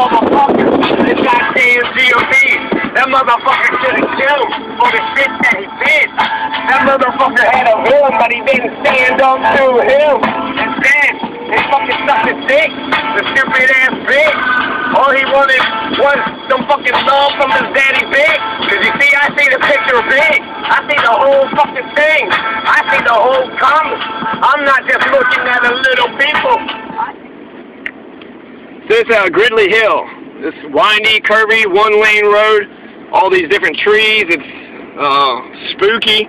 This goddamn GOP. That motherfucker should have killed for the shit that he did. That motherfucker had a villain, but he didn't stand up to him. Instead, he fucking sucked his dick. The stupid ass bitch. All he wanted was some fucking love from his daddy Big. Cause you see, I see the picture Big. I see the whole fucking thing. I see the whole comic. I'm not just looking at a little people. This is uh, Gridley Hill. This windy, curvy, one-lane road. All these different trees. It's uh, spooky,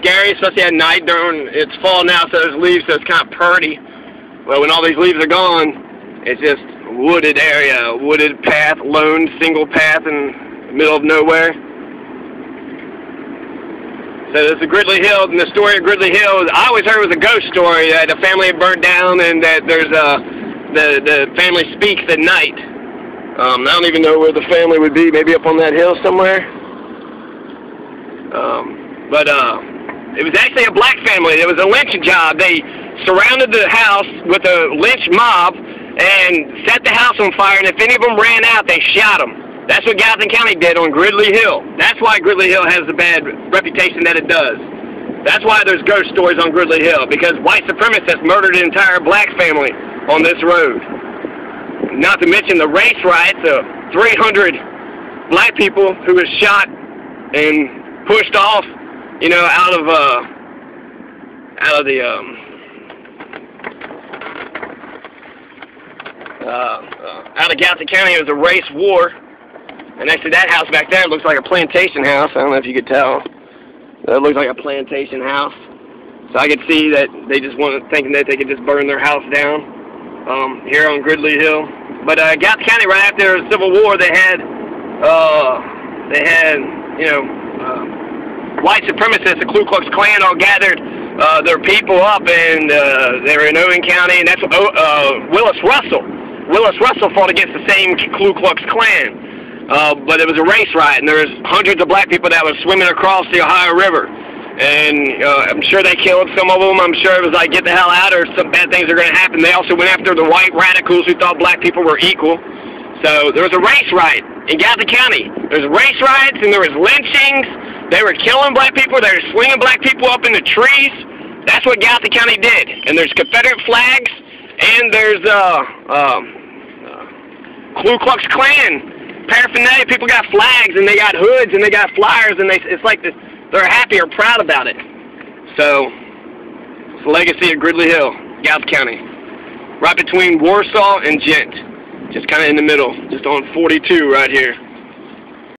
scary, especially at night. During it's fall now, so there's leaves, so it's kind of purty. Well, when all these leaves are gone, it's just wooded area, wooded path, lone single path in the middle of nowhere. So this is Gridley Hill, and the story of Gridley Hill, I always heard it was a ghost story that the family had burnt down and that there's a the the family speaks at night. Um, I don't even know where the family would be. Maybe up on that hill somewhere. Um, but uh, it was actually a black family. It was a lynching job. They surrounded the house with a lynch mob and set the house on fire. And if any of them ran out, they shot them. That's what Gallatin County did on Gridley Hill. That's why Gridley Hill has the bad reputation that it does. That's why there's ghost stories on Gridley Hill, because white supremacists murdered an entire black family on this road. Not to mention the race riots of 300 black people who were shot and pushed off, you know, out of uh, out of the um, uh, uh, out of Gallatin County. It was a race war. And next to that house back there looks like a plantation house. I don't know if you could tell. That looks like a plantation house. So I could see that they just wanted thinking that they could just burn their house down um, here on Gridley Hill. But uh, Gallatin County, right after the Civil War, they had uh, they had you know uh, white supremacists, the Ku Klux Klan, all gathered uh, their people up, and uh, they were in Owen County, and that's uh, Willis Russell. Willis Russell fought against the same Ku Klux Klan. Uh, but it was a race riot, and there was hundreds of black people that were swimming across the Ohio River and uh, I'm sure they killed some of them. I'm sure it was like, get the hell out or some bad things are going to happen. They also went after the white radicals who thought black people were equal. So there was a race riot in Gallatin County. There was race riots and there was lynchings. They were killing black people. They were swinging black people up in the trees. That's what Gallatin County did. And there's Confederate flags and there's uh, um, uh, Ku Klux Klan paraphernalia. People got flags and they got hoods and they got flyers and they it's like this they're happy or proud about it. So, it's the legacy of Gridley Hill, Gallatin County. Right between Warsaw and Ghent. Just kind of in the middle, just on 42 right here.